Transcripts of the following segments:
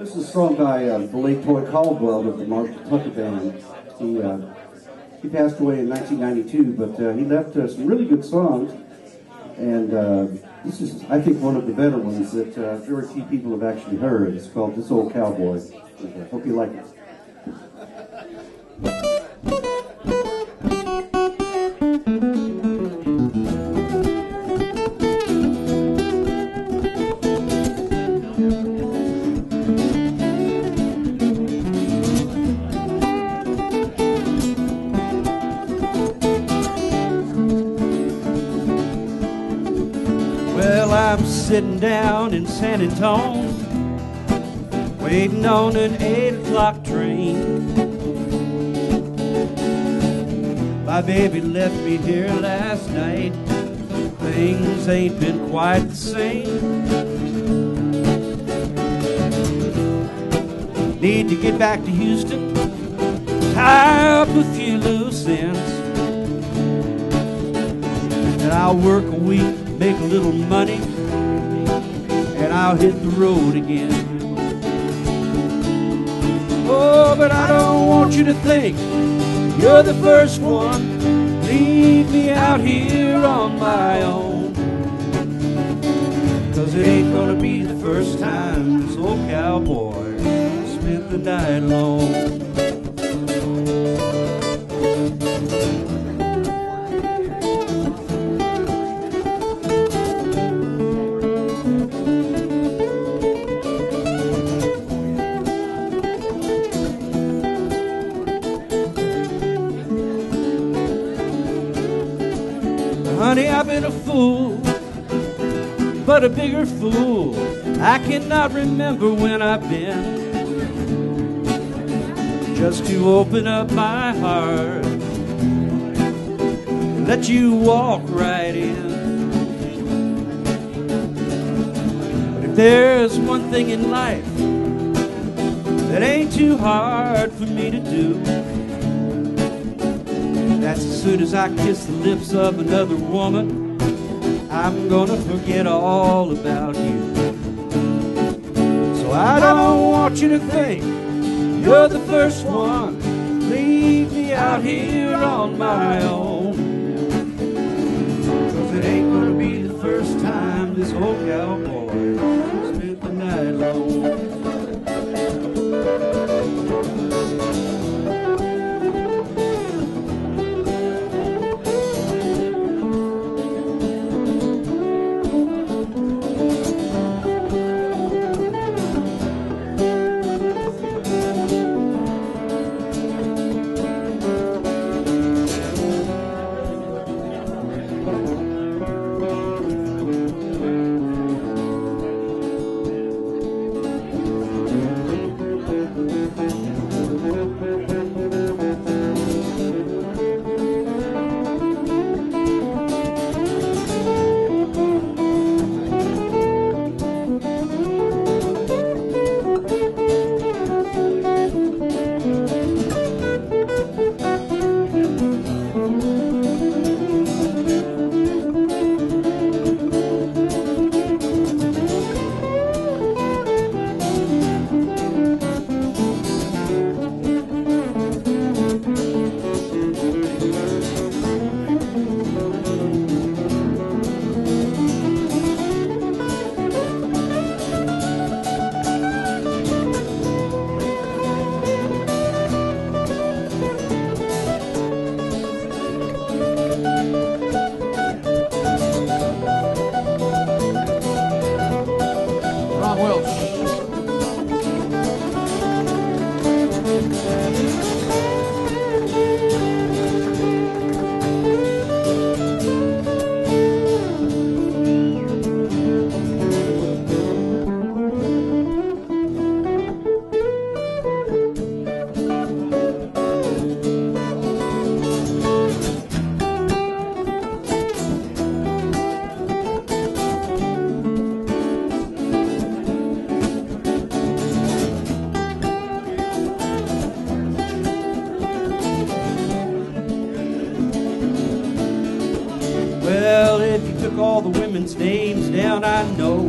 This is a song by uh, the late Toy Caldwell of the Marshall Tucker Band. He, uh, he passed away in 1992, but uh, he left us some really good songs. And uh, this is, I think, one of the better ones that uh, very few people have actually heard. It's called This Old Cowboy. Hope you like it. Sitting down in San Antonio, waiting on an eight o'clock train. My baby left me here last night. Things ain't been quite the same. Need to get back to Houston, tie up a few loose ends. And I'll work a week, make a little money, I'll hit the road again. Oh, but I don't want you to think you're the first one. Leave me out here on my own. Cause it ain't gonna be the first time this old cowboy spent the night alone. Honey, I've been a fool, but a bigger fool. I cannot remember when I've been. Just to open up my heart, let you walk right in. But if there's one thing in life that ain't too hard for me to do, that's as soon as I kiss the lips of another woman, I'm gonna forget all about you. So I don't want you to think you're the first one. Leave me out here on my own. Cause it ain't gonna be the first time this old cowboy spent the night alone. Took all the women's names down, I know,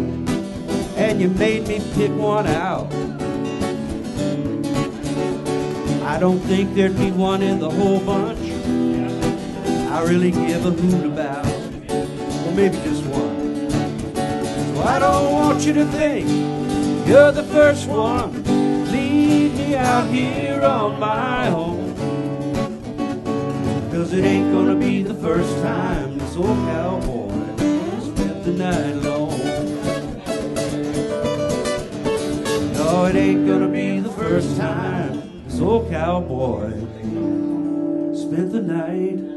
and you made me pick one out, I don't think there'd be one in the whole bunch I really give a hoot about. Or maybe just one. So I don't want you to think you're the first one. Leave me out here on my own. Cause it ain't gonna be the first time this old cowboy alone. No, it ain't gonna be the first time this old cowboy spent the night